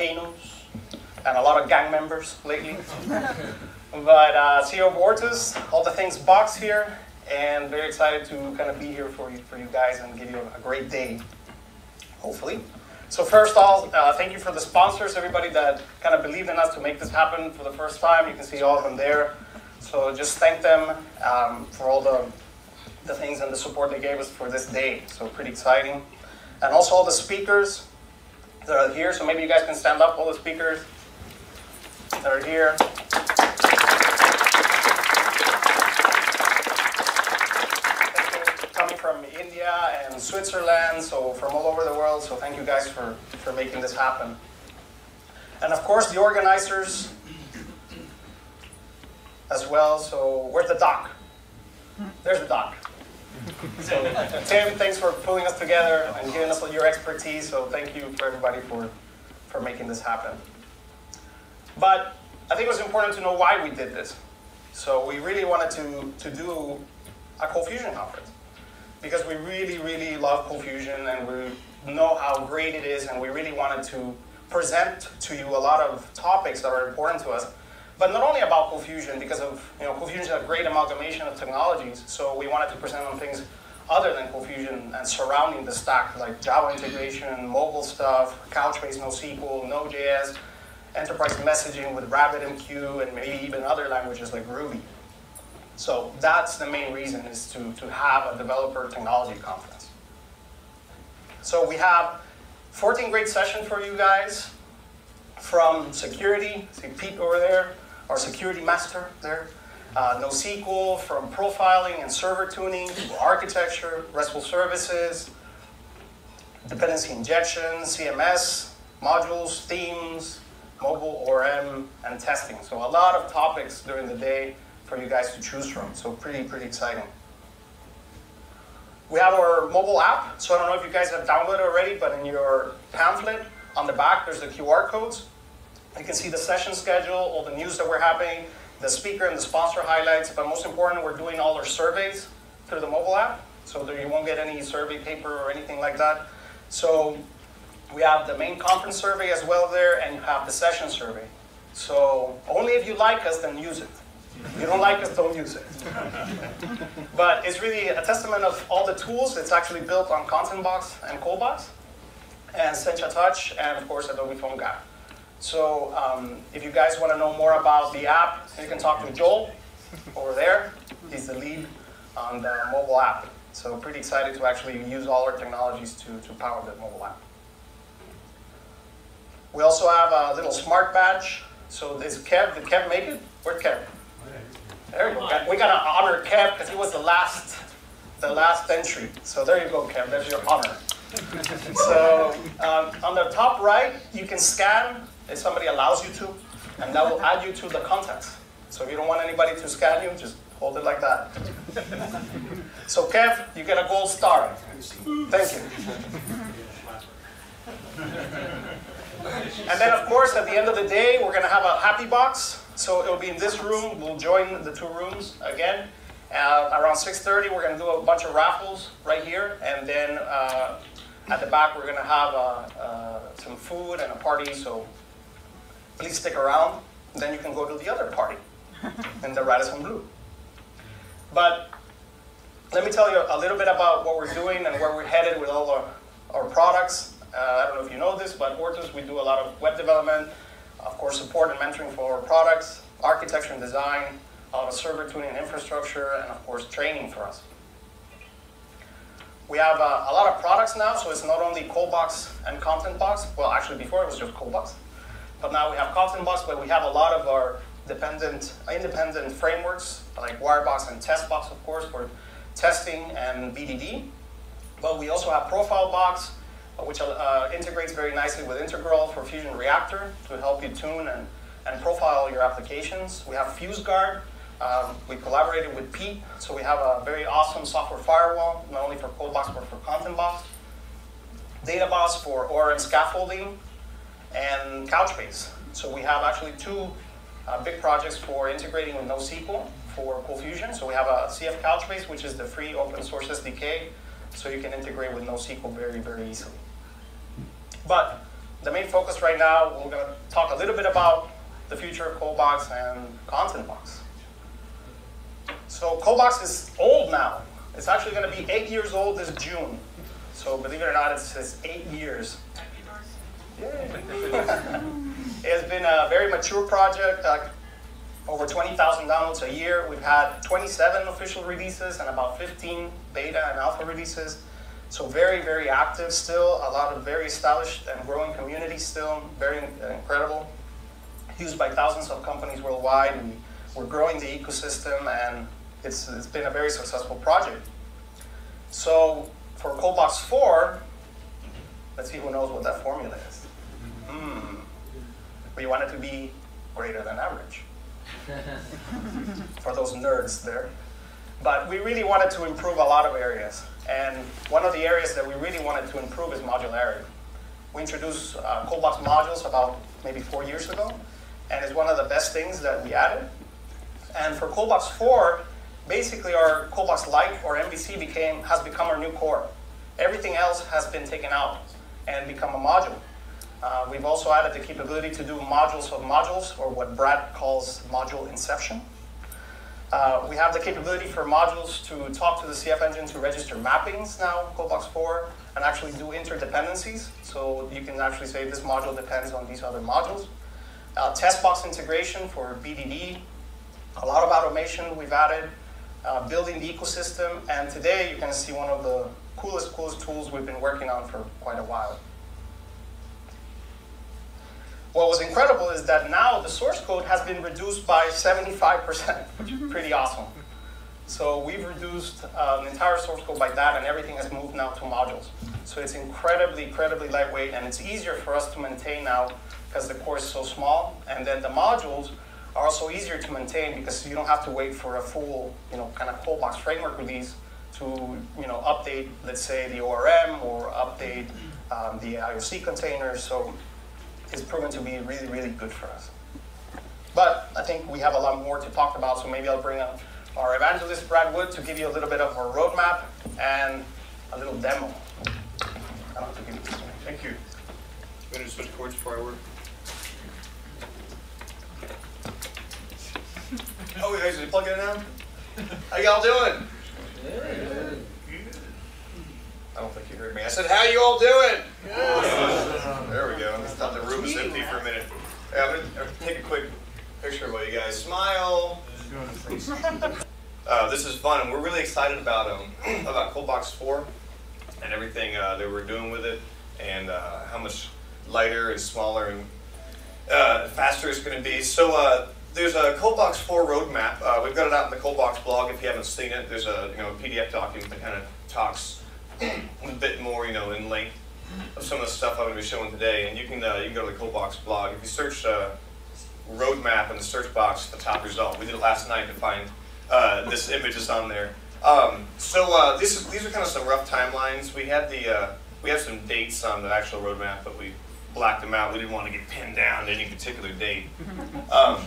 volcanoes, and a lot of gang members lately. but uh, CEO Ortus, all the things box here, and very excited to kind of be here for you, for you guys and give you a, a great day, hopefully. So first all, uh, thank you for the sponsors, everybody that kind of believed in us to make this happen for the first time. You can see all of them there. So just thank them um, for all the, the things and the support they gave us for this day. So pretty exciting. And also all the speakers that are here. So maybe you guys can stand up, all the speakers that are here. Coming from India and Switzerland, so from all over the world. So thank you guys for, for making this happen. And of course, the organizers as well. So where's the doc? There's the doc. So Tim, thanks for pulling us together and giving us all your expertise. So thank you for everybody for, for making this happen. But I think it was important to know why we did this. So we really wanted to, to do a Cold Fusion conference because we really, really love Cold Fusion and we know how great it is and we really wanted to present to you a lot of topics that are important to us. But not only about Cold Fusion, because of, you know, Cold Fusion is a great amalgamation of technologies, so we wanted to present on things other than Cold Fusion and surrounding the stack, like Java integration, mobile stuff, Couchbase NoSQL, Node.js, enterprise messaging with RabbitMQ, and maybe even other languages like Ruby. So that's the main reason is to, to have a developer technology conference. So we have 14 great sessions for you guys from security, see Pete over there, our security master there, uh, NoSQL, from profiling and server tuning to architecture, RESTful services, dependency injection, CMS, modules, themes, mobile ORM, and testing. So a lot of topics during the day for you guys to choose from. So pretty, pretty exciting. We have our mobile app. So I don't know if you guys have downloaded already, but in your pamphlet on the back, there's the QR codes. You can see the session schedule, all the news that we're having, the speaker and the sponsor highlights. But most important, we're doing all our surveys through the mobile app. So you won't get any survey paper or anything like that. So we have the main conference survey as well there, and you have the session survey. So only if you like us, then use it. If you don't like us, don't use it. but it's really a testament of all the tools. It's actually built on ContentBox and ColdBox, and Sencha Touch, and of course Adobe PhoneGap. So um, if you guys want to know more about the app, you can talk to Joel over there. He's the lead on the mobile app. So pretty excited to actually use all our technologies to, to power the mobile app. We also have a little smart badge. So this Kev, did Kev make it? Where'd Kev? There you go. We got to honor Kev because he was the last, the last entry. So there you go, Kev. There's your honor. so um, on the top right, you can scan if somebody allows you to, and that will add you to the contacts. So if you don't want anybody to scan you, just hold it like that. so Kev, you get a gold star. Thank you. And then, of course, at the end of the day, we're going to have a happy box. So it'll be in this room. We'll join the two rooms again. Uh, around 6.30, we're going to do a bunch of raffles right here. And then uh, at the back, we're going to have uh, uh, some food and a party. So please stick around. Then you can go to the other party in the Radisson Blu. But let me tell you a little bit about what we're doing and where we're headed with all our, our products. Uh, I don't know if you know this, but Ortus, we do a lot of web development, of course, support and mentoring for our products, architecture and design, of server tuning infrastructure, and of course, training for us. We have uh, a lot of products now, so it's not only ColdBox and ContentBox. Well, actually, before it was just ColdBox. But now we have ContentBox, but we have a lot of our dependent, independent frameworks, like Wirebox and TestBox, of course, for testing and BDD. But we also have ProfileBox, which uh, integrates very nicely with Integral for Fusion Reactor to help you tune and, and profile your applications. We have FuseGuard. Um, we collaborated with Pete, so we have a very awesome software firewall, not only for ColdBox, but for ContentBox. DataBoss for ORM scaffolding. and Couchbase. So we have actually two uh, big projects for integrating with NoSQL for ColdFusion. So we have a CF Couchbase, which is the free open source SDK, so you can integrate with NoSQL very, very easily. But the main focus right now, we're going to talk a little bit about the future of ColdBox and ContentBox. So ColdBox is old now. It's actually going to be eight years old this June. So believe it or not, it's, it's eight years. it's been a very mature project, uh, over 20,000 downloads a year. We've had 27 official releases and about 15 beta and alpha releases. So very, very active still, a lot of very established and growing community still, very incredible. Used by thousands of companies worldwide. And we're growing the ecosystem and it's, it's been a very successful project. So for ColdBox 4, let's see who knows what that formula is. Hmm. We want it to be greater than average. for those nerds there. But we really wanted to improve a lot of areas. And one of the areas that we really wanted to improve is modularity. We introduced uh, ColdBox modules about maybe four years ago, and it's one of the best things that we added. And for ColdBox 4, basically our ColdBox Lite or MVC became, has become our new core. Everything else has been taken out and become a module. Uh, we've also added the capability to do modules of modules, or what Brad calls module inception. Uh, we have the capability for modules to talk to the CF engine to register mappings now, ColdBox 4, and actually do interdependencies. So you can actually say this module depends on these other modules. Uh, test box integration for BDD. A lot of automation we've added, uh, building the ecosystem, and today you can see one of the coolest, coolest tools we've been working on for quite a while. What was incredible is that now the source code has been reduced by 75%, which is pretty awesome. So we've reduced uh, the entire source code by that, and everything has moved now to modules. So it's incredibly, incredibly lightweight, and it's easier for us to maintain now because the core is so small. And then the modules are also easier to maintain because you don't have to wait for a full, you know, kind of whole ColdBox framework release to, you know, update, let's say, the ORM or update um, the IOC container. So it's proven to be really, really good for us. But I think we have a lot more to talk about, so maybe I'll bring up our evangelist, Brad Wood, to give you a little bit of a roadmap and a little demo. Thank you. I'm going to switch cords before I work. Oh, guys, are you plugging it now? How y'all doing? Good. I don't think you heard me. I said, how you all doing? Good. There we go. I thought the room was empty for a minute. Yeah, I'm going to take a quick picture while you guys smile. Uh, this is fun, and we're really excited about um, about ColdBox 4 and everything uh, that we're doing with it, and uh, how much lighter and smaller and uh, faster it's going to be. So uh, there's a ColdBox 4 roadmap. Uh, we've got it out in the ColdBox blog. If you haven't seen it, there's a you know PDF document that kind of talks a bit more, you know, in length of some of the stuff I'm going to be showing today. And you can uh, you can go to the ColdBox blog. If you search uh, roadmap in the search box, the top result. We did it last night to find uh, this image is on there. Um, so uh, this, these are kind of some rough timelines. We had the uh, we have some dates on the actual roadmap, but we blacked them out. We didn't want to get pinned down to any particular date. Um,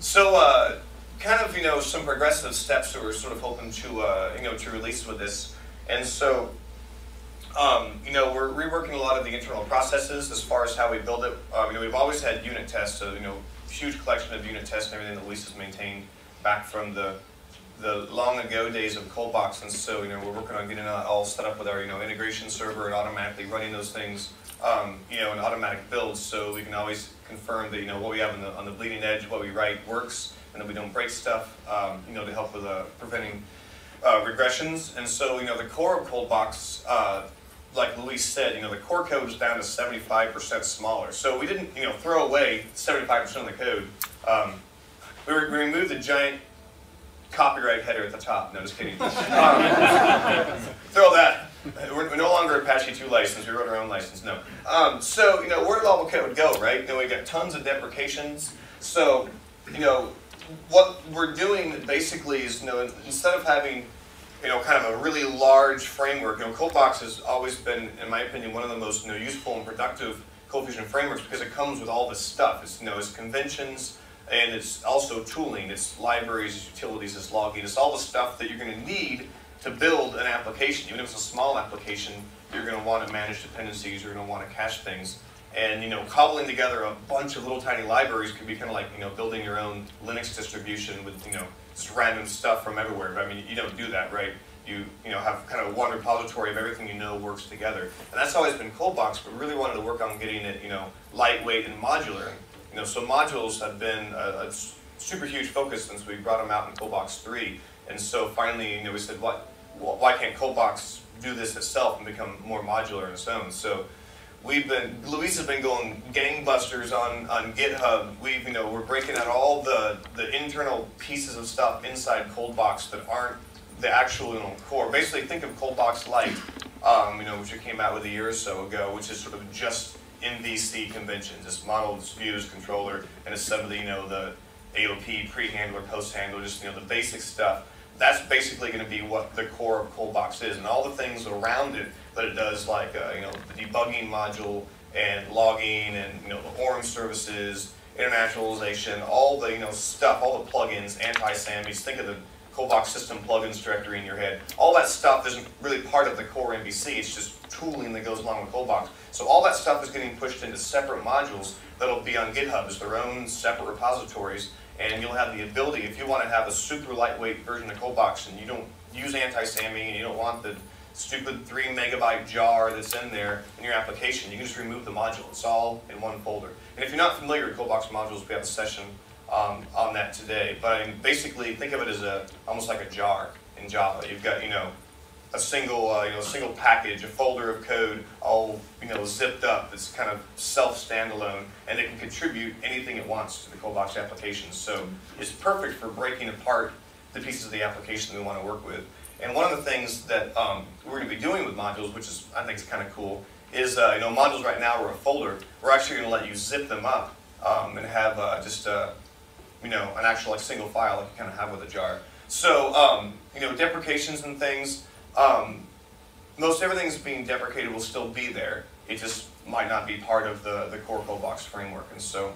so uh, kind of you know some progressive steps that we're sort of hoping to uh, you know to release with this. And so um, you know, we're reworking a lot of the internal processes as far as how we build it. Um, you know, we've always had unit tests, so you know, huge collection of unit tests and everything that Lisa's maintained back from the the long ago days of ColdBox, and so you know, we're working on getting it all set up with our you know integration server and automatically running those things, um, you know, in automatic builds, so we can always confirm that you know what we have on the on the bleeding edge, what we write works, and that we don't break stuff, um, you know, to help with uh, preventing uh, regressions. And so you know, the core of ColdBox. Uh, like Luis said, you know, the core code is down to 75% smaller. So we didn't, you know, throw away 75% of the code. Um, we, we, removed the giant copyright header at the top. No, just kidding. Um, throw that. We're, we're, no longer Apache 2 license. We wrote our own license. No. Um, so, you know, where did all the code go, right? You know, we got tons of deprecations. So, you know, what we're doing basically is, you know, instead of having you know, kind of a really large framework. You know, ColdBox has always been, in my opinion, one of the most you know, useful and productive ColdFusion frameworks because it comes with all this stuff. It's, you know, it's conventions, and it's also tooling. It's libraries, it's utilities, it's logging. It's all the stuff that you're going to need to build an application. Even if it's a small application, you're going to want to manage dependencies. You're going to want to cache things. And you know, cobbling together a bunch of little tiny libraries could be kind of like you know building your own Linux distribution with you know just random stuff from everywhere. But I mean, you don't do that, right? You you know have kind of one repository of everything you know works together, and that's always been ColdBox. But we really wanted to work on getting it you know lightweight and modular. You know, so modules have been a, a super huge focus since we brought them out in ColdBox 3. And so finally, you know, we said, what, why can't ColdBox do this itself and become more modular in its own? So we've been, Luis has been going gangbusters on, on GitHub. We've, you know, we're breaking out all the, the internal pieces of stuff inside ColdBox that aren't the actual you know, core. Basically, think of ColdBox Lite, um, you know, which came out with a year or so ago, which is sort of just MVC conventions. It's models, views, controller, and it's some of the, you know, the AOP, pre-handler, post-handler, just, you know, the basic stuff. That's basically going to be what the core of ColdBox is, and all the things around it that it does, like, uh, you know, the debugging module, and logging, and, you know, the ORM services, internationalization, all the, you know, stuff, all the plugins, AntiSamy's, think of the ColdBox system plugins directory in your head. All that stuff isn't really part of the core MVC, it's just tooling that goes along with ColdBox. So all that stuff is getting pushed into separate modules that'll be on GitHub as their own separate repositories, and you'll have the ability, if you want to have a super lightweight version of ColdBox and you don't use AntiSamy and you don't want the stupid three megabyte jar that's in there in your application, you can just remove the module. It's all in one folder. And if you're not familiar with ColdBox modules, we have a session um, on that today. But I mean, basically, think of it as a almost like a jar in Java. You've got, you know, a single, uh, you know, single package, a folder of code, all you know, zipped up. That's kind of self standalone, and it can contribute anything it wants to the ColdBox application. So it's perfect for breaking apart the pieces of the application we want to work with. And one of the things that um, we're going to be doing with modules, which is I think is kind of cool, is uh, you know modules right now are a folder. We're actually going to let you zip them up um, and have uh, just uh, you know an actual like single file like you kind of have with a jar. So um, you know deprecations and things. Um, most everything that's being deprecated will still be there. It just might not be part of the, the core ColdBox framework. And so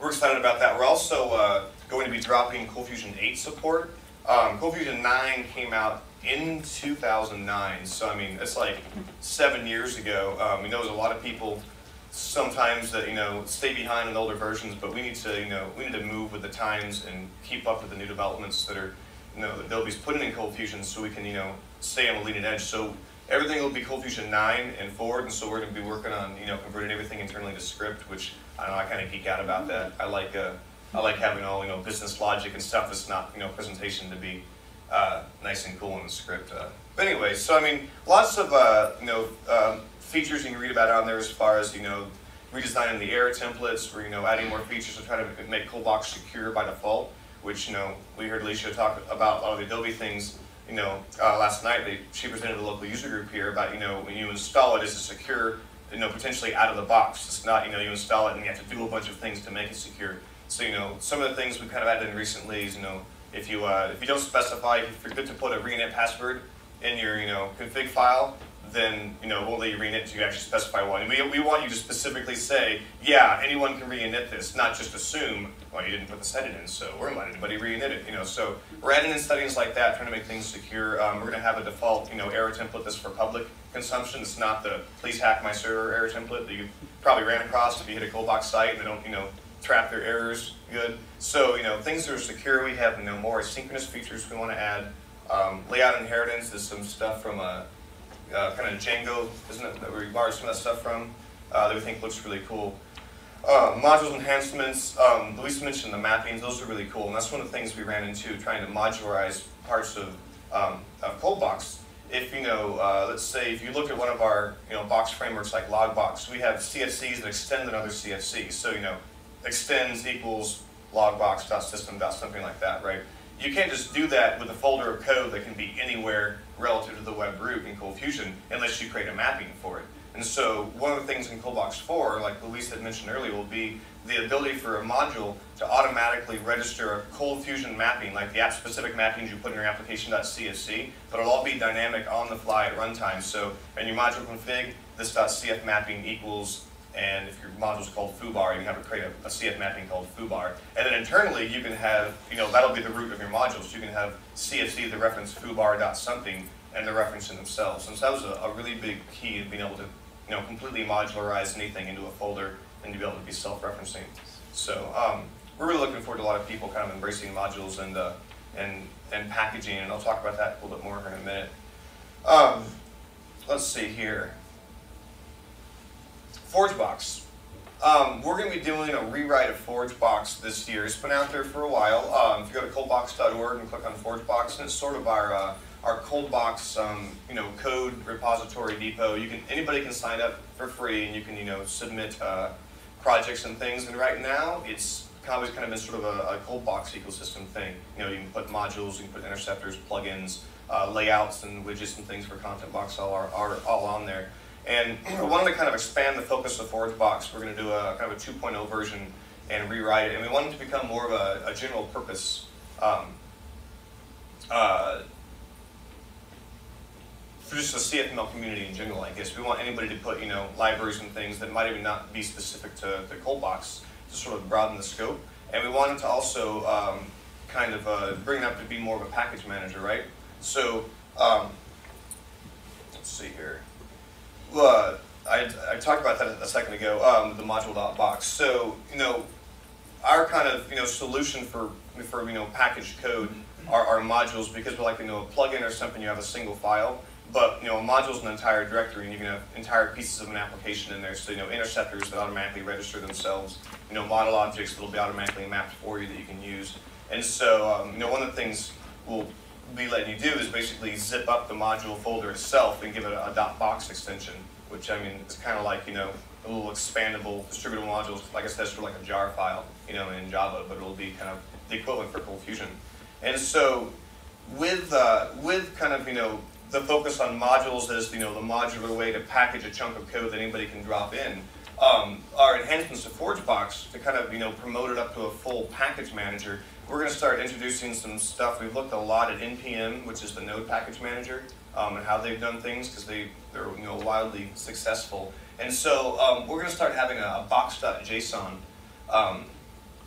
we're excited about that. We're also uh, going to be dropping ColdFusion 8 support. Um, ColdFusion 9 came out in 2009, so I mean, it's like seven years ago. Um, we know there's a lot of people sometimes that, you know, stay behind in older versions, but we need to, you know, we need to move with the times and keep up with the new developments that are, you know, that'll be putting in ColdFusion so we can, you know, stay on the leading edge. So everything will be ColdFusion 9 and forward, and so we're going to be working on you know converting everything internally to script, which I know I kind of geek out about that. I like uh, I like having all you know business logic and stuff that's not you know presentation to be uh, nice and cool in the script. Uh, but anyway, so I mean lots of uh, you know um, features you can read about on there as far as you know redesigning the error templates, or you know adding more features to try to make ColdBox secure by default. Which you know we heard Alicia talk about a all the Adobe things you know, uh, last night they, she presented a local user group here about, you know, when you install it, is it secure, you know, potentially out of the box. It's not, you know, you install it and you have to do a bunch of things to make it secure. So, you know, some of the things we've kind of added in recently is, you know, if you, uh, if you don't specify, if you're good to put a re-init password in your, you know, config file, then you know we'll let you re-init you actually specify one. We, we want you to specifically say, yeah, anyone can re-init this, not just assume, well, you didn't put the setting in, so we're letting anybody re-init it. You know, so we're adding in settings like that, trying to make things secure. Um, we're going to have a default, you know, error template that's for public consumption. It's not the please hack my server error template that you probably ran across if you hit a ColdBox site and they don't, you know, trap their errors good. So, you know, things that are secure, we have, you know, more asynchronous features we want to add. Um, layout inheritance is some stuff from a uh, kind of Django, isn't it, that we borrowed some of that stuff from, uh, that we think looks really cool. Uh, modules enhancements, um, Luis mentioned the mappings, those are really cool, and that's one of the things we ran into trying to modularize parts of, um, of ColdBox. If you know, uh, let's say if you look at one of our you know box frameworks like Logbox, we have CFCs that extend another CFC. So you know, extends equals logbox.system. something like that, right? You can't just do that with a folder of code that can be anywhere relative to the web root in ColdFusion unless you create a mapping for it. And so one of the things in ColdBox 4, like Luis had mentioned earlier, will be the ability for a module to automatically register a ColdFusion mapping, like the app-specific mappings you put in your application.cfc, but it'll all be dynamic on the fly at runtime. So in your module config, this .cf mapping equals and if your module is called foobar, you can have it create a, a, CF mapping called foobar. And then internally, you can have, you know, that'll be the root of your modules. You can have CFC, the reference foobar dot something, and the reference in themselves. And so that was a, a really big key in being able to, you know, completely modularize anything into a folder and to be able to be self-referencing. So um, we're really looking forward to a lot of people kind of embracing modules and, uh, and, and packaging, and I'll talk about that a little bit more in a minute. Um, let's see here. ForgeBox. Um, we're going to be doing a rewrite of ForgeBox this year. It's been out there for a while. Um, if you go to coldbox.org and click on ForgeBox, and it's sort of our uh, our ColdBox, um, you know, code repository depot. You can anybody can sign up for free, and you can you know submit uh, projects and things. And right now, it's always kind of been sort of a, a ColdBox ecosystem thing. You know, you can put modules, you can put interceptors, plugins, uh, layouts, and widgets and things for Content Box all are, are all on there. And we wanted to kind of expand the focus of the fourth ForgeBox. We're going to do a kind of a 2.0 version and rewrite it. And we wanted to become more of a, a general purpose um, uh, for just the CFML community in general, I guess. We want anybody to put, you know, libraries and things that might even not be specific to the cold box to sort of broaden the scope. And we wanted to also um, kind of uh, bring it up to be more of a package manager, right? So, um, let's see here. Well, I, I talked about that a second ago, um, the module.box. So, you know, our kind of, you know, solution for, for you know, packaged code are, are modules because we're like, you know, a plugin or something, you have a single file. But, you know, a module is an entire directory and you can have entire pieces of an application in there. So, you know, interceptors that automatically register themselves, you know, model objects that will be automatically mapped for you that you can use. And so, um, you know, one of the things we'll be letting you do is basically zip up the module folder itself and give it a, a .box extension, which I mean, it's kind of like, you know, a little expandable distributable modules, like I said, sort of like a jar file, you know, in Java, but it'll be kind of the equivalent for Cold Fusion. And so with, uh, with kind of, you know, the focus on modules as, you know, the modular way to package a chunk of code that anybody can drop in, um, our enhancements to ForgeBox to kind of, you know, promote it up to a full package manager we're going to start introducing some stuff. We've looked a lot at NPM, which is the Node Package Manager, um, and how they've done things because they, they're you know, wildly successful. And so um, we're going to start having a, a box.json um,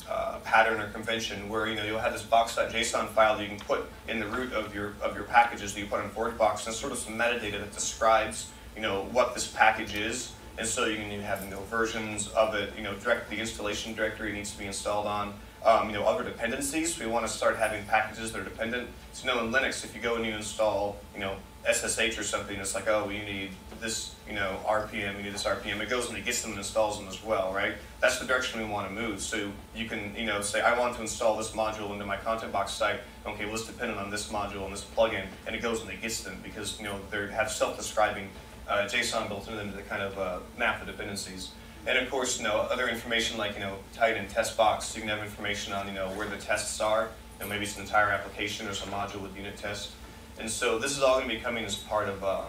uh, pattern or convention where you know you'll have this box.json file that you can put in the root of your of your packages that you put in ForgeBox, and sort of some metadata that describes you know what this package is. And so you can have you know versions of it, you know, direct the installation directory needs to be installed on um, you know, other dependencies. We want to start having packages that are dependent. So, you know, in Linux, if you go and you install, you know, SSH or something, it's like, oh, you need this, you know, RPM, you need this RPM. It goes and it gets them and installs them as well, right? That's the direction we want to move. So you can, you know, say, I want to install this module into my content box site. Okay, well, it's dependent on this module and this plugin, and it goes and it gets them because, you know, they have self-describing uh, JSON built into them to kind of uh, map the dependencies. And of course, you know, other information like, you know, tied in test box, you can have information on, you know, where the tests are, and maybe it's an entire application or some module with unit test. And so this is all going to be coming as part of, uh,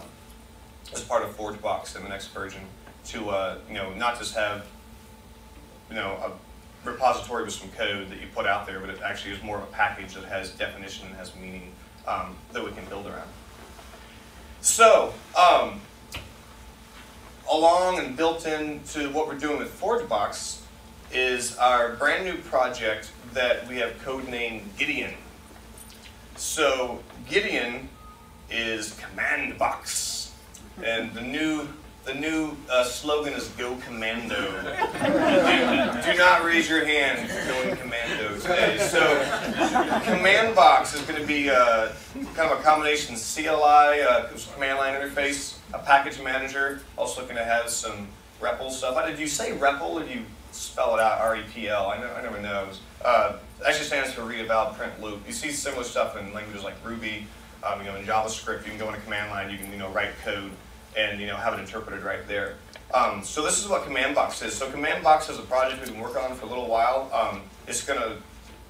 as part of ForgeBox in the next version to, uh, you know, not just have, you know, a repository with some code that you put out there, but it actually is more of a package that has definition and has meaning um, that we can build around. So, um, along and built into what we're doing with ForgeBox is our brand new project that we have codenamed Gideon. So Gideon is command box, and the new the new uh, slogan is "Go Commando." do, do, not raise your hand going commando today. So, command box is going to be uh, kind of a combination CLI, uh, command line interface, a package manager. Also going to have some REPL stuff. Did you say REPL or do you spell it out R-E-P-L? I, know, I never know. Uh, actually stands for read eval print loop. You see similar stuff in languages like Ruby. Um, you know, in JavaScript, you can go in a command line. You can you know write code and you know have it interpreted right there. Um, so this is what Command Box is. So Command Box is a project we've been working on for a little while. Um, it's going to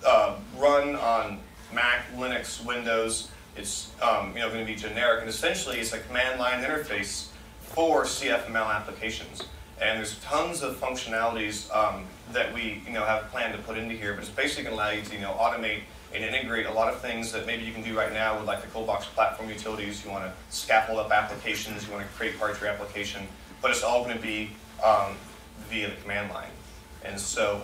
uh, run on Mac, Linux, Windows. It's um, you know going to be generic, and essentially it's a command line interface for CFML applications. And there's tons of functionalities um, that we you know have planned to put into here, but it's basically going to allow you to you know automate and integrate a lot of things that maybe you can do right now with like the ColdBox platform utilities. You want to scaffold up applications, you want to create parts of your application, but it's all going to be um, via the command line. And so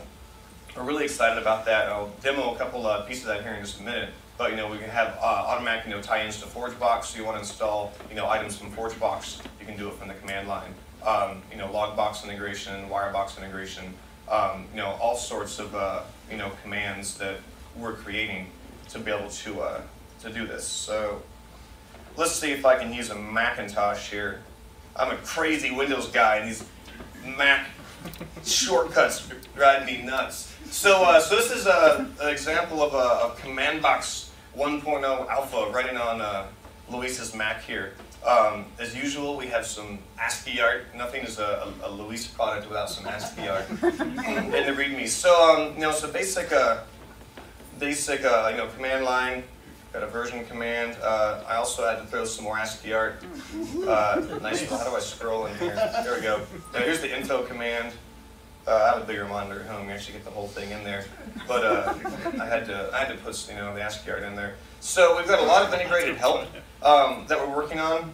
we're really excited about that. I'll demo a couple uh, pieces of that here in just a minute. But you know, we can have uh, automatic you know tie-ins to ForgeBox. So you want to install you know items from ForgeBox, you can do it from the command line. Um, you know, Logbox integration, Wirebox integration. Um, you know, all sorts of uh, you know commands that we're creating to be able to uh, to do this. So let's see if I can use a Macintosh here. I'm a crazy Windows guy, and these Mac shortcuts drive me nuts. So, uh, so this is a, an example of a, a command box 1.0 alpha running on uh, Luis's Mac here. Um, as usual, we have some ASCII art. Nothing is a, a, a Luis product without some ASCII art in the README. So, um, you know, so basic, uh, basic, uh, you know, command line. Got a version command. Uh, I also had to throw some more ASCII art. Uh, nice. How do I scroll in here? There we go. Now here's the info command. Uh, I have a bigger monitor at home. You actually get the whole thing in there. But uh, I had to I had to put you know the ASCII art in there. So we've got a lot of integrated help um, that we're working on.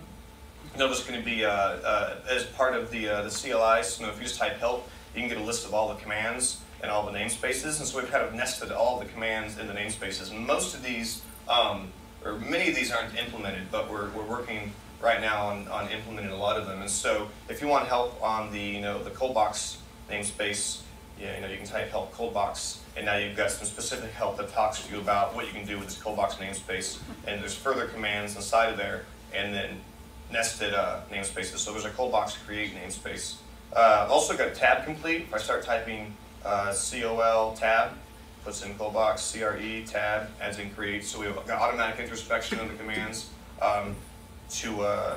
You know, there's going to be uh, uh, as part of the uh, the CLI. So you know, if you just type help, you can get a list of all the commands and all the namespaces. And so we've kind of nested all the commands in the namespaces. Most of these, um, or many of these aren't implemented, but we're, we're working right now on, on implementing a lot of them. And so if you want help on the you know the Coldbox namespace, yeah, you know, you can type help coldbox, and now you've got some specific help that talks to you about what you can do with this coldbox namespace, and there's further commands inside of there, and then nested uh, namespaces. So there's a coldbox create namespace. Uh, also got tab complete. If I start typing uh, col tab, puts in coldbox, cre tab, adds in create. So we've got automatic introspection of the commands um, to uh,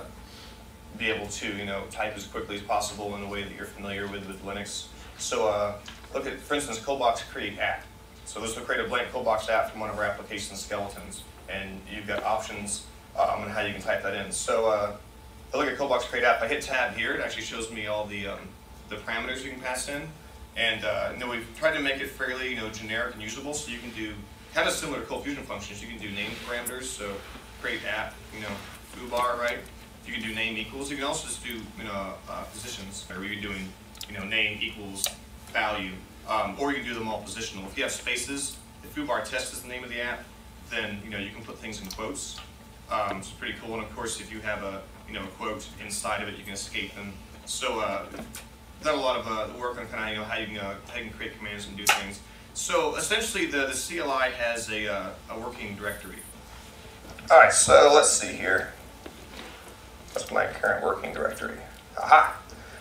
be able to, you know, type as quickly as possible in a way that you're familiar with with Linux. So uh, look at, for instance, Coldbox create app. So this will create a blank Coldbox app from one of our application skeletons, and you've got options um, on how you can type that in. So uh, I look at Coldbox create app, I hit tab here, it actually shows me all the um, the parameters you can pass in. And uh, you know, we've tried to make it fairly, you know, generic and usable, so you can do kind of similar to Cold Fusion functions. You can do name parameters, so create app, you know, foobar, right? You can do name equals. You can also just do you know uh, positions, or you're doing you know name equals value, um, or you can do them all positional. If you have spaces, if foobar test is the name of the app, then you know you can put things in quotes. Um, it's pretty cool. And of course, if you have a you know a quote inside of it, you can escape them. So uh, done a lot of uh, work on kind of you know how you can uh, how you can create commands and do things. So essentially, the the CLI has a uh, a working directory. All right. So let's see here. That's my current working directory. Aha.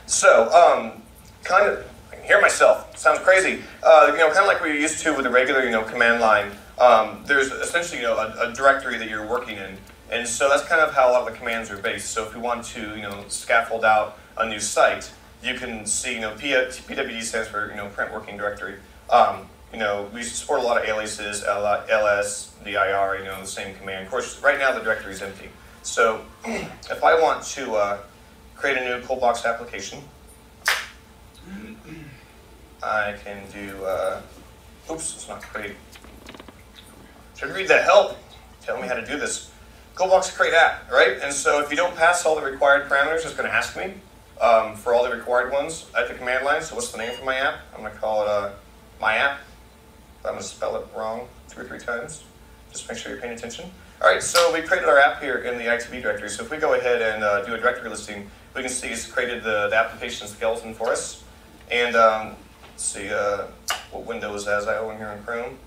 So, um, kind of, I can hear myself. Sounds crazy. Uh, you know, kind of like we used to with the regular, you know, command line. Um, there's essentially, you know, a, a, directory that you're working in, and so that's kind of how a lot of the commands are based. So if we want to, you know, scaffold out a new site, you can see, you know, PWD stands for, you know, print working directory. Um, you know, we support a lot of aliases, ls, dir, you know, the same command. Of course, right now the directory is empty. So if I want to uh, create a new Coldbox application, I can do, uh, oops, it's not create. Should read the help, tell me how to do this. Coldbox create app, right? And so if you don't pass all the required parameters, it's going to ask me um, for all the required ones at the command line. So what's the name for my app? I'm going to call it uh, my app. I'm going to spell it wrong two or three times. Just make sure you're paying attention. All right, so we created our app here in the ITB directory. So if we go ahead and uh, do a directory listing, we can see it's created the, the application skeleton for us. And um, let's see uh, what Windows has I own here in Chrome.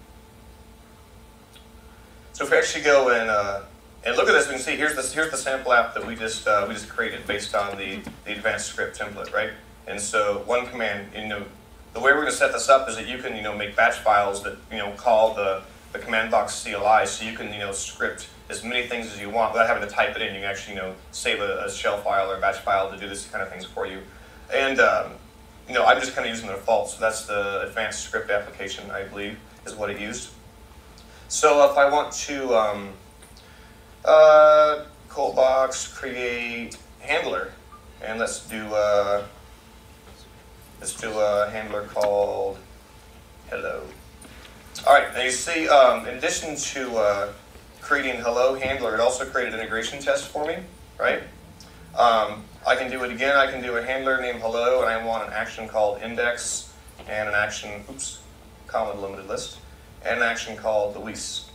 So if we actually go and uh, and look at this, we can see here's the here's the sample app that we just uh, we just created based on the the advanced script template, right? And so one command, you know, the way we're going to set this up is that you can you know make batch files that you know call the the command box CLI, so you can you know script as many things as you want without having to type it in. You can actually you know save a, a shell file or a batch file to do this kind of things for you. And um, you know I'm just kind of using the default, so that's the advanced script application I believe is what it used. So if I want to um, uh, Coldbox create handler, and let's do uh, let's do a handler called hello. All right, now you see, um, in addition to uh, creating hello handler, it also created integration test for me, right? Um, I can do it again. I can do a handler named hello, and I want an action called index, and an action, oops, comma limited list, and an action called Luis.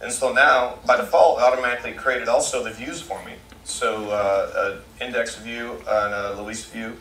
And so now, by default, it automatically created also the views for me. So uh, an index view and a Luis view.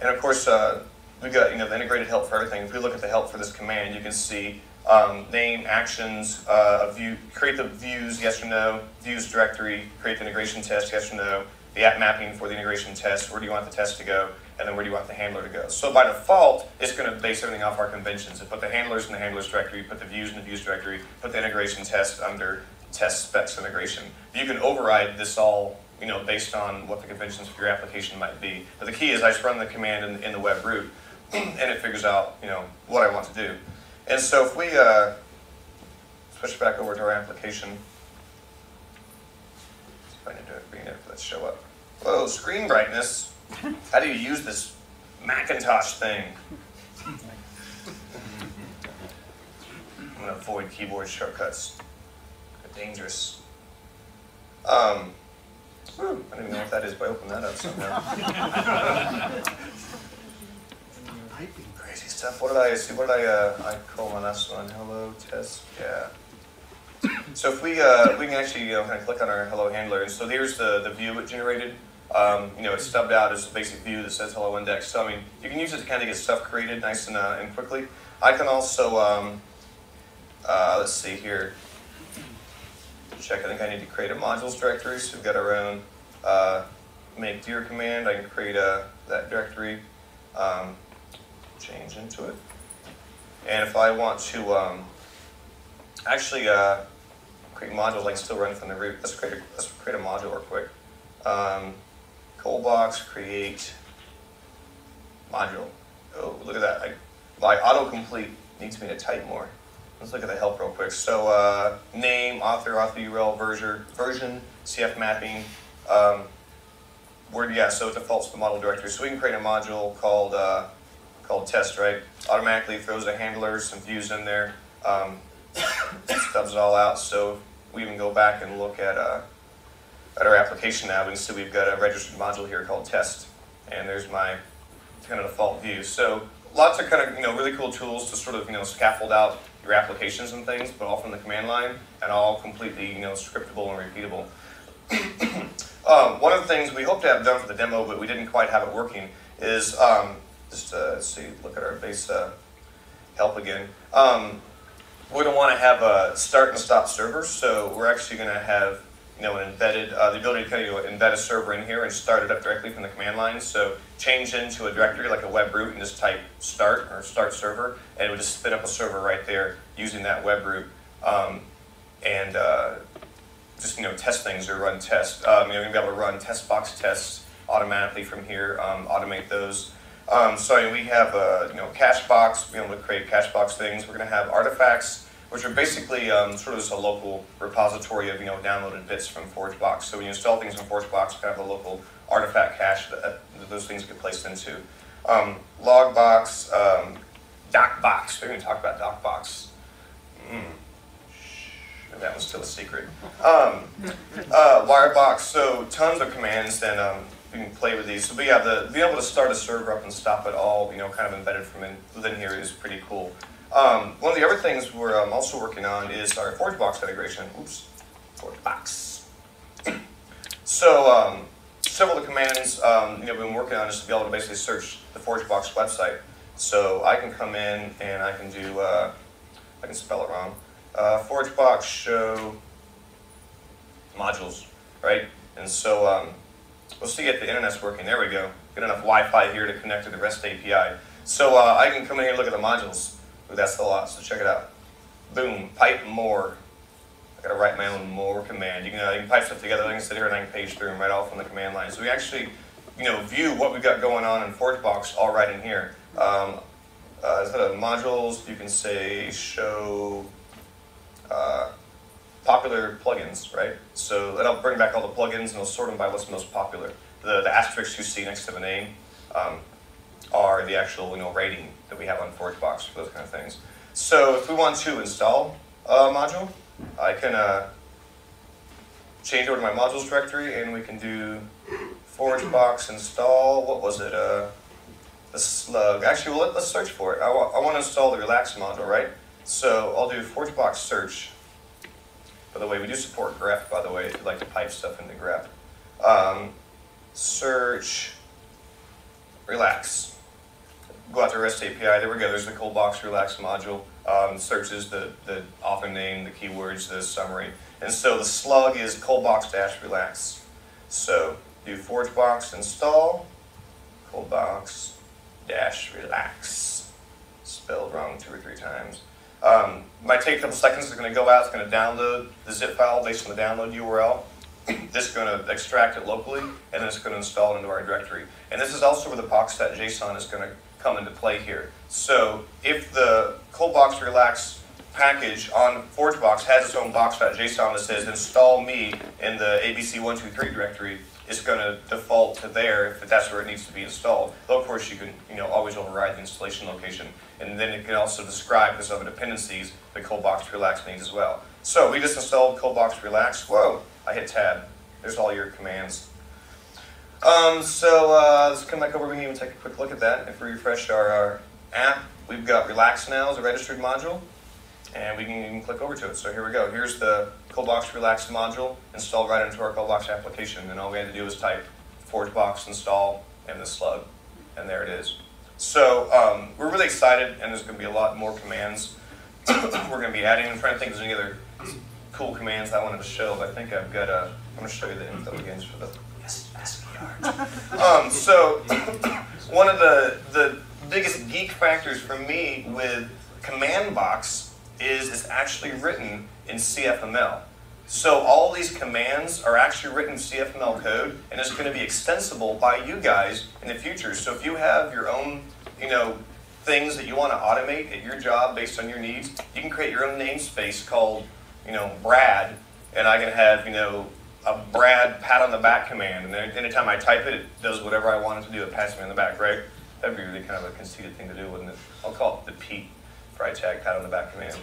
And of course, uh, we got you know the integrated help for everything. If we look at the help for this command, you can see um, name, actions, uh, view, create the views, yes or no, views directory, create the integration test, yes or no, the app mapping for the integration test, where do you want the test to go, and then where do you want the handler to go. So by default, it's going to base everything off our conventions. It put the handlers in the handlers directory, put the views in the views directory, put the integration test under test specs integration. You can override this all you know, based on what the conventions for your application might be. But the key is I just run the command in, in the web root, and it figures out, you know, what I want to do. And so if we uh, switch back over to our application, let's show up. Whoa, screen brightness. How do you use this Macintosh thing? I'm gonna avoid keyboard shortcuts. They're dangerous. Um, I don't even know what that is, but I open that up somehow. Crazy stuff. What did I see? What did I uh, I call my last one? Hello test. Yeah. So if we uh, we can actually you know kind of click on our hello handler, and so here's the the view it generated. Um, you know, it's stubbed out as a basic view that says hello index. So I mean, you can use it to kind of get stuff created nice and uh, and quickly. I can also um, uh, let's see here. Check. I think I need to create a modules directory. So we've got our own uh, make dir command. I can create a that directory. Um, change into it. And if I want to um, actually uh, create modules, I can still run from the root. Let's create a, let's create a module real quick. Um, Coldbox create module. Oh, look at that. I, my autocomplete needs me to type more. Let's look at the help real quick. So uh, name, author, author URL, version, version, CF mapping. Um, yeah, so it defaults to the model directory. So we can create a module called uh, called test, right? Automatically throws the handler, some views in there, um, stubs it all out. So we even go back and look at, uh, at our application now, can see we've got a registered module here called test. And there's my kind of default view. So lots of kind of, you know, really cool tools to sort of, you know, scaffold out your applications and things, but all from the command line and all completely, you know, scriptable and repeatable. um, one of the things we hope to have done for the demo, but we didn't quite have it working, is um, just uh, see, look at our base uh, help again. Um, we don't want to have a start and stop server, so we're actually going to have you know an embedded uh, the ability to kind of embed a server in here and start it up directly from the command line. So change into a directory like a web root and just type start or start server, and it would just spin up a server right there using that web root. Um, and uh, just you know test things or run tests. Um, you know, gonna be able to run test box tests automatically from here, um, automate those. Um, so we have a you know cache box, be able to create cache box things. We're going to have artifacts, which are basically um, sort of just a local repository of you know downloaded bits from ForgeBox. So when you install things in ForgeBox, kind of a local artifact cache that, that those things get placed into. Um, Logbox, um, DocBox. We're going to talk about DocBox. Mm. That was still a secret. Um, uh, Wirebox. So tons of commands and um, we can play with these. So but yeah, the being able to start a server up and stop it all, you know, kind of embedded from in, within here is pretty cool. Um, one of the other things we're um, also working on is our ForgeBox integration. Oops, ForgeBox. so um, several of the commands um, you know we've been working on is to be able to basically search the ForgeBox website. So I can come in and I can do uh, I can spell it wrong. Uh, ForgeBox show modules, right? And so um, We'll see if the internet's working. There we go. Get enough Wi-Fi here to connect to the REST API. So uh, I can come in here and look at the modules. That's a lot, so check it out. Boom, pipe more. I gotta write my own more command. You can, uh, you can pipe stuff together. I can sit here and I can page through them right off on the command line. So we actually, you know, view what we've got going on in ForgeBox all right in here. Um, uh, instead of modules, you can say show uh, popular plugins, right? So it'll bring back all the plugins and it'll sort them by what's most popular. The, the asterisks you see next to the name um, are the actual you know rating that we have on ForgeBox for those kind of things. So if we want to install a module, I can uh, change over to my modules directory and we can do ForgeBox install, what was it, uh, the slug. Actually, well, let, us search for it. I, wa I want to install the relax module, right? So I'll do ForgeBox search. By the way, we do support grep, by the way, if you'd like to pipe stuff into grep. Um, search relax. Go out to REST API, there we go, there's the ColdBox relax module. Um, searches the, the author name, the keywords, the summary. And so the slug is coldbox-relax. So do ForgeBox install, coldbox-relax. Spelled wrong two or three times. Um, might take a couple seconds, it's going to go out, it's going to download the zip file based on the download URL. this is going to extract it locally, and then it's going to install it into our directory. And this is also where the box.json is going to come into play here. So if the ColdBox Relax package on ForgeBox has its own box.json that says install me in the ABC123 directory, it's going to default to there if that's where it needs to be installed. Though of course you can you know always override the installation location. And then it can also describe the other dependencies that ColdBox Relax needs as well. So we just installed ColdBox Relax. Whoa, I hit tab. There's all your commands. Um, so uh, let's come back over. We can even take a quick look at that. If we refresh our, our app, we've got Relax now as a registered module. And we can click over to it. So here we go. Here's the ColdBox Relax module installed right into our ColdBox application. And all we had to do was type ForgeBox install and the slug. And there it is. So um, we're really excited, and there's going to be a lot more commands we're going to be adding. I'm trying to think there's any other cool commands I wanted to show, but I think I've got a, I'm going to show you the info again for the um, so one of the, the biggest geek factors for me with CommandBox is it's actually written in CFML. So all these commands are actually written in CFML code, and it's going to be extensible by you guys in the future. So if you have your own, you know, things that you want to automate at your job based on your needs, you can create your own namespace called, you know, Brad, and I can have, you know, a Brad pat on the back command, and then anytime I type it, it does whatever I want it to do. It pats me on the back, right? That'd be really kind of a conceited thing to do, wouldn't it? I'll call it the Pete tag pat on the back command.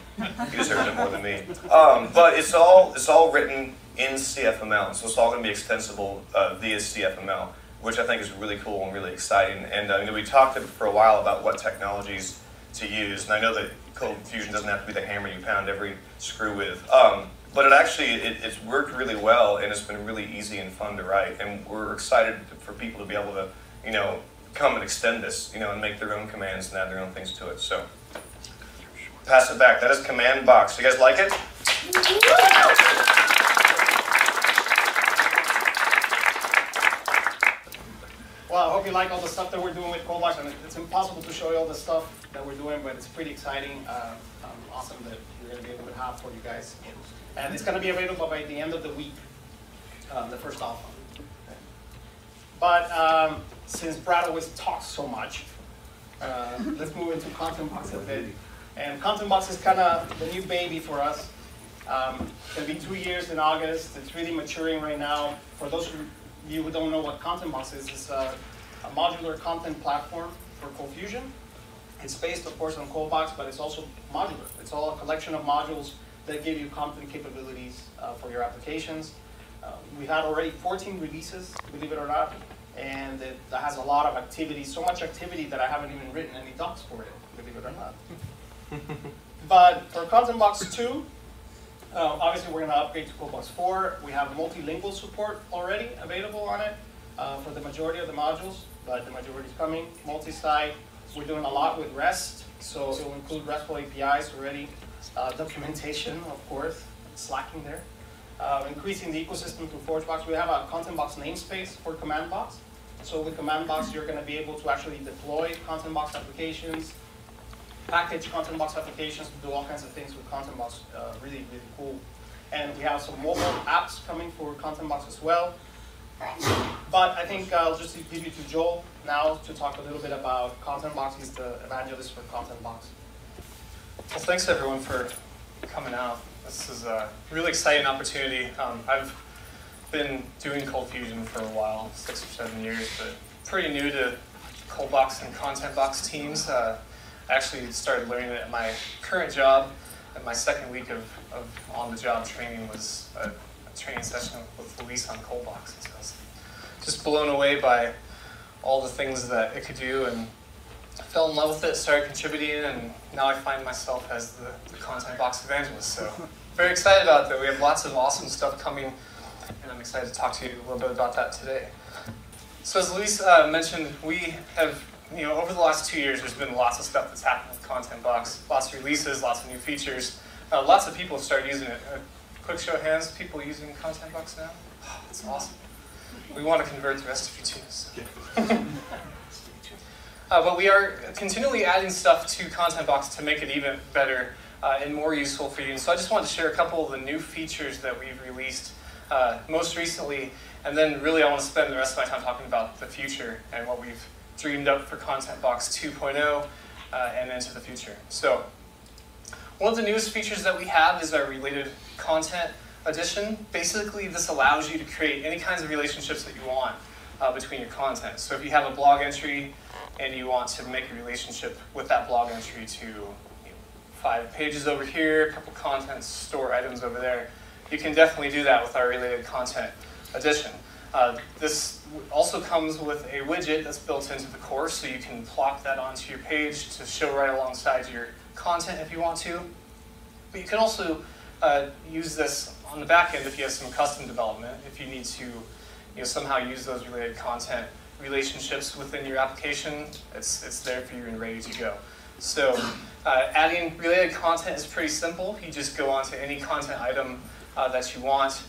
He deserves it more than me. Um, but it's all it's all written in CFML, so it's all going to be extensible uh, via CFML, which I think is really cool and really exciting. And uh, you know, we talked for a while about what technologies to use, and I know that ColdFusion doesn't have to be the hammer you pound every screw with. Um, but it actually it, it's worked really well and it's been really easy and fun to write. And we're excited for people to be able to you know come and extend this you know and make their own commands and add their own things to it. So pass it back. That is CommandBox. You guys like it well i hope you like all the stuff that we're doing with ColdBox and it's impossible to show you all the stuff that we're doing but it's pretty exciting uh, um, awesome that we're going to be able to have for you guys and it's going to be available by the end of the week, um, the first alpha. But um, since Brad always talks so much, uh, let's move into ContentBox a bit. And ContentBox is kind of the new baby for us. Um, it'll be two years in August. It's really maturing right now. For those of you who don't know what ContentBox is, it's a, a modular content platform for ColdFusion. It's based, of course, on ColdBox, but it's also modular. It's all a collection of modules that give you content capabilities uh, for your applications. Uh, we had already 14 releases, believe it or not, and it has a lot of activity, so much activity that I haven't even written any docs for it, believe it or not. but for ContentBox 2, uh, obviously we're going to upgrade to ColdBox 4. We have multilingual support already available on it uh, for the majority of the modules, but the majority is coming. Multi-site, we're doing a lot with REST, so it will include RESTful APIs already uh, documentation, of course, slacking there. Uh, increasing the ecosystem through ForgeBox. We have a ContentBox namespace for CommandBox. So with CommandBox, you're going to be able to actually deploy ContentBox applications, package ContentBox applications, do all kinds of things with ContentBox. Uh, really, really cool. And we have some mobile apps coming for ContentBox as well. But I think I'll just give you to Joel now to talk a little bit about ContentBox. He's the evangelist for ContentBox. Well, thanks everyone for coming out. This is a really exciting opportunity. Um, I've been doing ColdFusion for a while, six or seven years, but pretty new to ColdBox and ContentBox teams. Uh, actually started learning it at my current job, and my second week of, of on-the-job training was a, a, training session with Luis on ColdBox. So just blown away by all the things that it could do and fell in love with it, started contributing, and now I find myself as the, the ContentBox evangelist. So very excited about that. We have lots of awesome stuff coming, and I'm excited to talk to you a little bit about that today. So as Luis uh, mentioned, we have, you know, over the last two years, there's been lots of stuff that's happened with ContentBox, lots of releases, lots of new features. Uh, lots of people have started using it. A quick show of hands, people using ContentBox now? Oh, that's awesome. We want to convert the rest of you too. So. uh, but we are continually adding stuff to ContentBox to make it even better uh, and more useful for you. And so I just wanted to share a couple of the new features that we've released uh, most recently, and then really I want to spend the rest of my time talking about the future and what we've dreamed up for ContentBox 2.0 uh, and into the future. So one of the newest features that we have is our related content edition. Basically, this allows you to create any kinds of relationships that you want uh, between your content. So if you have a blog entry and you want to make a relationship with that blog entry to you know, five pages over here, a couple content store items over there, you can definitely do that with our related content edition. Uh, this also comes with a widget that's built into the course, so you can plop that onto your page to show right alongside your content if you want to. But you can also uh, use this on the back end if you have some custom development, if you need to you know, somehow use those related content relationships within your application, it's, it's there for you and ready to go. So uh, adding related content is pretty simple. You just go onto any content item uh, that you want.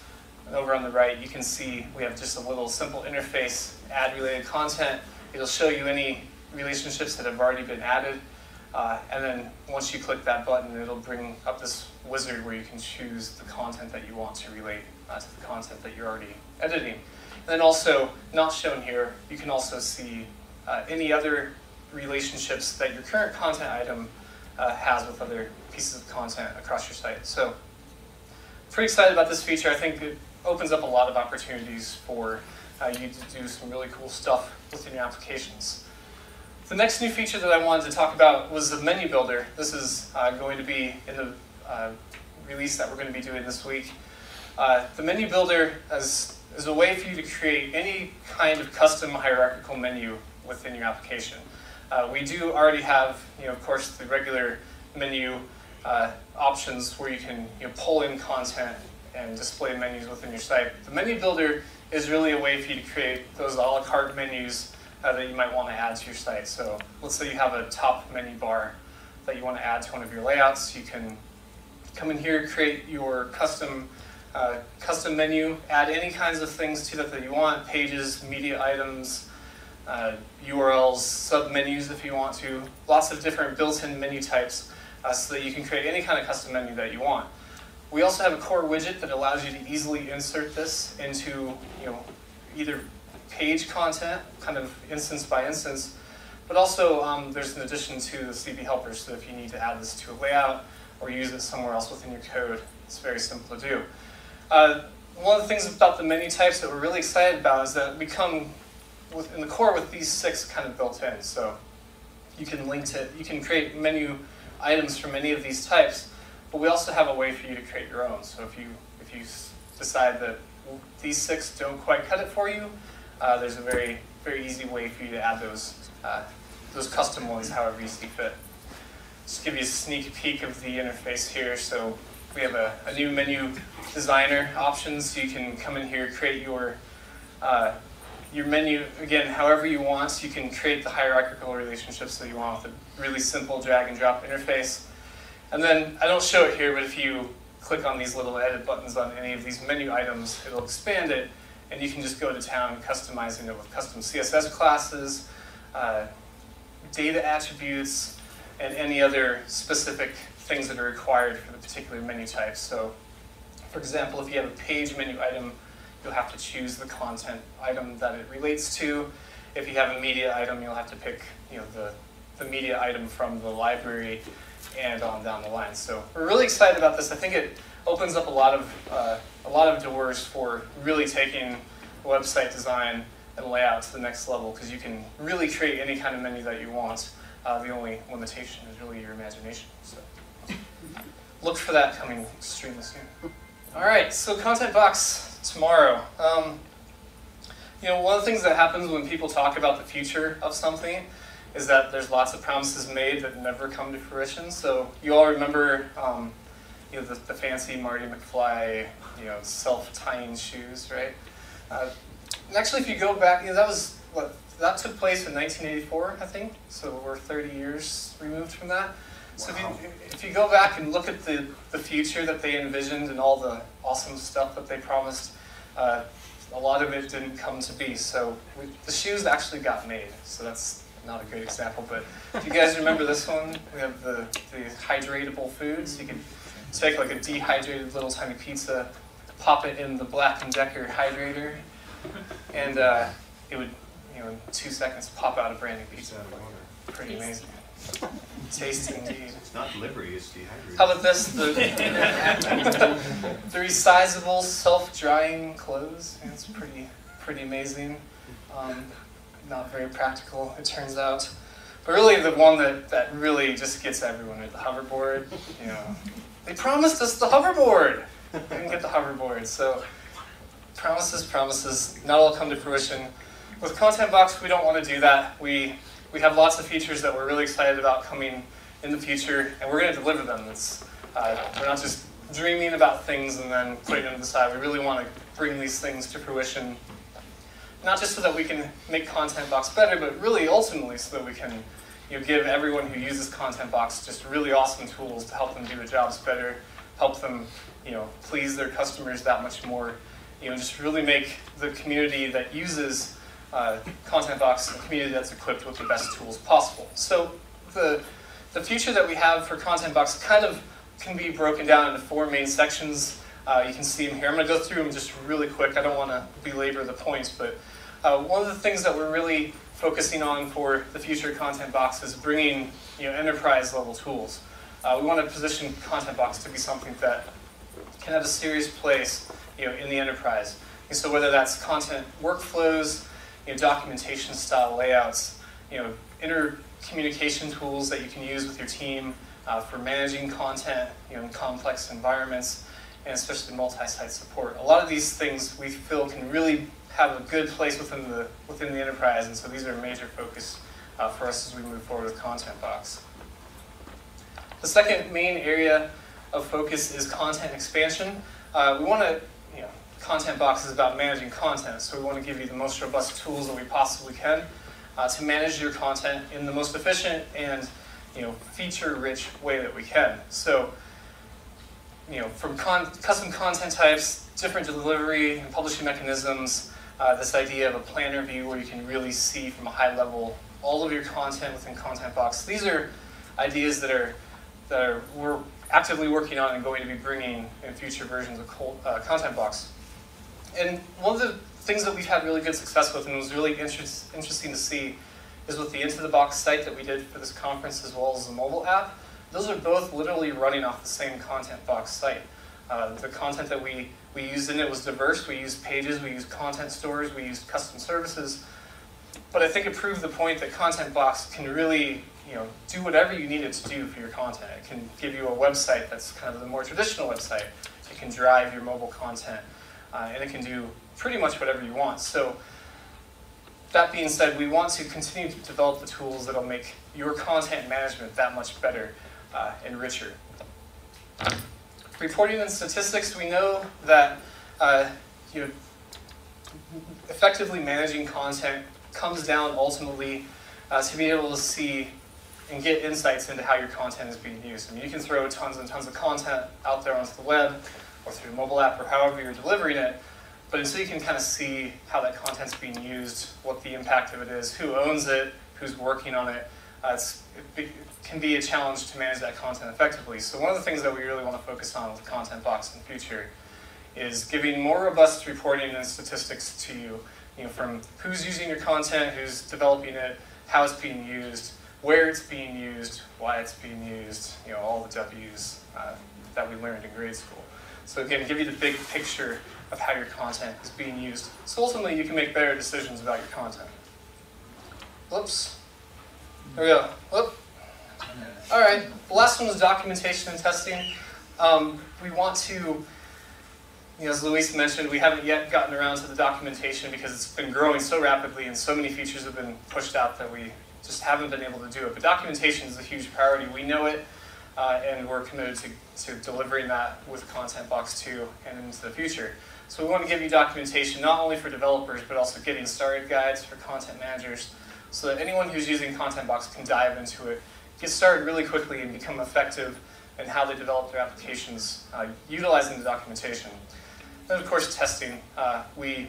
Over on the right, you can see we have just a little simple interface, add related content. It'll show you any relationships that have already been added. Uh, and then once you click that button, it'll bring up this wizard where you can choose the content that you want to relate uh, to the content that you're already editing. And then also, not shown here, you can also see uh, any other relationships that your current content item uh, has with other pieces of content across your site. So, pretty excited about this feature. I think it opens up a lot of opportunities for uh, you to do some really cool stuff within your applications. The next new feature that I wanted to talk about was the menu builder. This is uh, going to be in the uh, release that we're going to be doing this week. Uh, the menu builder is, is a way for you to create any kind of custom hierarchical menu within your application. Uh, we do already have, you know, of course, the regular menu uh, options where you can you know, pull in content and display menus within your site. The menu builder is really a way for you to create those a la carte menus uh, that you might want to add to your site. So let's say you have a top menu bar that you want to add to one of your layouts. You can come in here, create your custom uh, custom menu, add any kinds of things to that that you want, pages, media items, uh, URLs, submenus if you want to, lots of different built-in menu types uh, so that you can create any kind of custom menu that you want. We also have a core widget that allows you to easily insert this into you know, either page content, kind of instance by instance, but also um, there's an addition to the CB helper, so if you need to add this to a layout or use it somewhere else within your code, it's very simple to do. Uh, one of the things about the menu types that we're really excited about is that we come in the core with these six kind of built in. So you can link to, you can create menu items from any of these types, but we also have a way for you to create your own. So if you if you decide that these six don't quite cut it for you, uh, there's a very very easy way for you to add those uh, those custom ones however you see fit. Just give you a sneak peek of the interface here. So we have a, a new menu designer options. So you can come in here, create your uh, your menu again however you want. So you can create the hierarchical relationships that you want with a really simple drag and drop interface. And then I don't show it here, but if you click on these little edit buttons on any of these menu items, it'll expand it, and you can just go to town customizing it with custom CSS classes, uh, data attributes, and any other specific things that are required for the particular menu type. So, for example, if you have a page menu item, you'll have to choose the content item that it relates to. If you have a media item, you'll have to pick you know, the, the media item from the library and on down the line. So we're really excited about this. I think it opens up a lot of, uh, a lot of doors for really taking website design and layout to the next level because you can really create any kind of menu that you want. Uh, the only limitation is really your imagination. So look for that coming extremely soon. All right, so ContentBox tomorrow. Um, you know, one of the things that happens when people talk about the future of something is that there's lots of promises made that never come to fruition. So you all remember, um, you know, the, the fancy Marty McFly, you know, self-tying shoes, right? Uh, and actually, if you go back, you know, that was what that took place in 1984, I think. So we're 30 years removed from that. So if, you, if you go back and look at the, the future that they envisioned and all the awesome stuff that they promised, uh, a lot of it didn't come to be. So we, the shoes actually got made. So that's not a great example. But if you guys remember this one, we have the, the hydratable foods. You can take like a dehydrated little tiny pizza, pop it in the Black & Decker hydrator, and uh, it would, you know, in two seconds pop out a brand new pizza. Pretty amazing. Tasty indeed. It's not delivery, it's dehydrated. How about this? The, the resizable self-drying clothes. It's pretty pretty amazing. Um, not very practical, it turns out. But really, the one that, that really just gets everyone is the hoverboard. You know, they promised us the hoverboard. We didn't get the hoverboard, so promises, promises, not all come to fruition. With ContentBox, we don't want to do that. We we have lots of features that we're really excited about coming in the future, and we're going to deliver them. It's, uh, we're not just dreaming about things and then putting them to the side. We really want to bring these things to fruition, not just so that we can make ContentBox better, but really ultimately so that we can you know, give everyone who uses ContentBox just really awesome tools to help them do their jobs better, help them you know, please their customers that much more, you know, just really make the community that uses uh, ContentBox a community that's equipped with the best tools possible. So the, the future that we have for ContentBox kind of can be broken down into four main sections. Uh, you can see them here. I'm going to go through them just really quick. I don't want to belabor the points, but uh, one of the things that we're really focusing on for the future ContentBox is bringing you know, enterprise level tools. Uh, we want to position ContentBox to be something that can have a serious place you know, in the enterprise. And so whether that's content workflows, you know, documentation style layouts, you know, intercommunication tools that you can use with your team uh, for managing content you know, in complex environments, and especially multi-site support. A lot of these things we feel can really have a good place within the, within the enterprise, and so these are a major focus uh, for us as we move forward with ContentBox. The second main area of focus is content expansion. Uh, we want to, you know, ContentBox is about managing content, so we want to give you the most robust tools that we possibly can uh, to manage your content in the most efficient and you know, feature-rich way that we can. So, you know, from con custom content types, different delivery and publishing mechanisms, uh, this idea of a planner view where you can really see from a high level all of your content within ContentBox. These are ideas that are that are, we're actively working on and going to be bringing in future versions of uh, ContentBox. And one of the things that we've had really good success with and it was really interest, interesting to see is with the Into the Box site that we did for this conference as well as the mobile app. Those are both literally running off the same ContentBox site. Uh, the content that we, we used in it was diverse. We used pages, we used content stores, we used custom services. But I think it proved the point that ContentBox can really you know, do whatever you need it to do for your content. It can give you a website that's kind of the more traditional website. It can drive your mobile content uh, and it can do pretty much whatever you want. So that being said, we want to continue to develop the tools that will make your content management that much better uh, and richer. Reporting and statistics, we know that uh, you know, effectively managing content comes down ultimately uh, to be able to see and get insights into how your content is being used. I mean, you can throw tons and tons of content out there onto the web, or through a mobile app or however you're delivering it. But until you can kind of see how that content's being used, what the impact of it is, who owns it, who's working on it, uh, it can be a challenge to manage that content effectively. So one of the things that we really want to focus on with the ContentBox in the future is giving more robust reporting and statistics to you, you know, from who's using your content, who's developing it, how it's being used, where it's being used, why it's being used, you know, all the W's uh, that we learned in grade school. So again, give you the big picture of how your content is being used. So ultimately, you can make better decisions about your content. Whoops. There we go. Whoop. All right. The last one is documentation and testing. Um, we want to you know, as Luis mentioned, we haven't yet gotten around to the documentation because it's been growing so rapidly and so many features have been pushed out that we just haven't been able to do it. But documentation is a huge priority. We know it, uh, and we're committed to, to delivering that with ContentBox 2 and into the future. So we want to give you documentation not only for developers, but also getting started guides for content managers, so that anyone who's using ContentBox can dive into it, get started really quickly, and become effective in how they develop their applications uh, utilizing the documentation. And of course, testing. Uh, we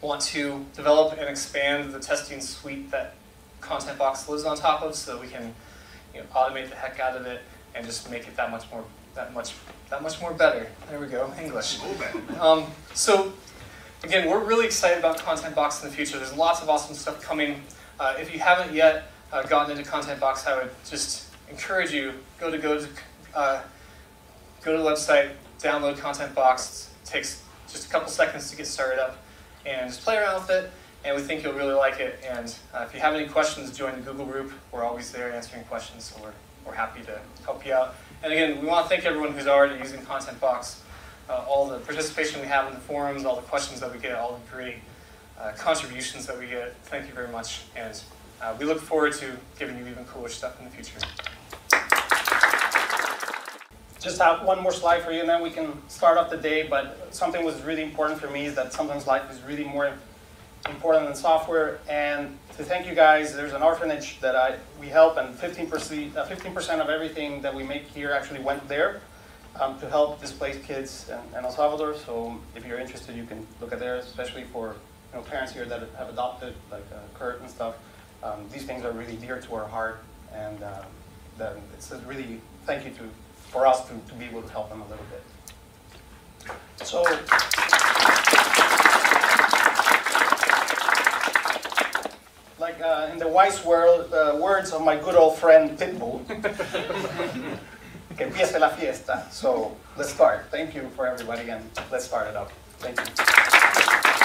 want to develop and expand the testing suite that ContentBox lives on top of, so that we can you know, automate the heck out of it and just make it that much more that much that much more better. There we go, English. Um, so again, we're really excited about ContentBox in the future. There's lots of awesome stuff coming. Uh, if you haven't yet uh, gotten into ContentBox, I would just encourage you go to go to uh, go to the website, download ContentBox. It takes just a couple seconds to get started up, and just play around with it. And we think you'll really like it. And uh, if you have any questions, join the Google group. We're always there answering questions, so we're we're happy to help you out. And again, we want to thank everyone who's already using ContentBox. Uh, all the participation we have in the forums, all the questions that we get, all the great uh, contributions that we get. Thank you very much. And uh, we look forward to giving you even cooler stuff in the future. Just have one more slide for you, and then we can start off the day. But something was really important for me is that sometimes life is really more important than software. And to thank you guys, there's an orphanage that I we help, and 15% uh, 15% of everything that we make here actually went there um, to help displaced kids in, in El Salvador. So if you're interested, you can look at there, especially for know, parents here that have adopted, like uh, Kurt and stuff. Um, these things are really dear to our heart, and the, it's a really thank you to for us to, to be able to help them a little bit. So. Like uh, in the wise world, uh, words of my good old friend Pitbull, que empiece la fiesta. So let's start. Thank you for everybody, and let's start it up. Thank you.